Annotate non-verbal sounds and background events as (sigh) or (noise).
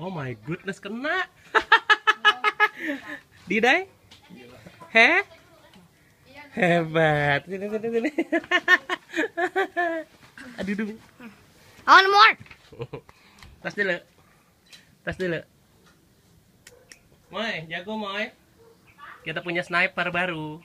Oh my goodness, kena. (laughs) Didai? He? Hebat. Sini, sini, sini. (laughs) Aduh, aduh. I want more. Tas dulu. Tas dulu. Moy, jago Moy. Kita punya sniper baru.